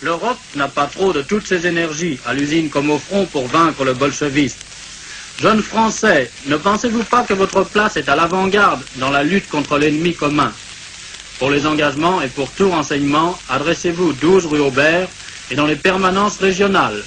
L'Europe n'a pas trop de toutes ses énergies, à l'usine comme au front, pour vaincre le bolchevisme. Jeunes Français, ne pensez-vous pas que votre place est à l'avant-garde dans la lutte contre l'ennemi commun? Pour les engagements et pour tout renseignement, adressez-vous 12 rue Aubert et dans les permanences régionales.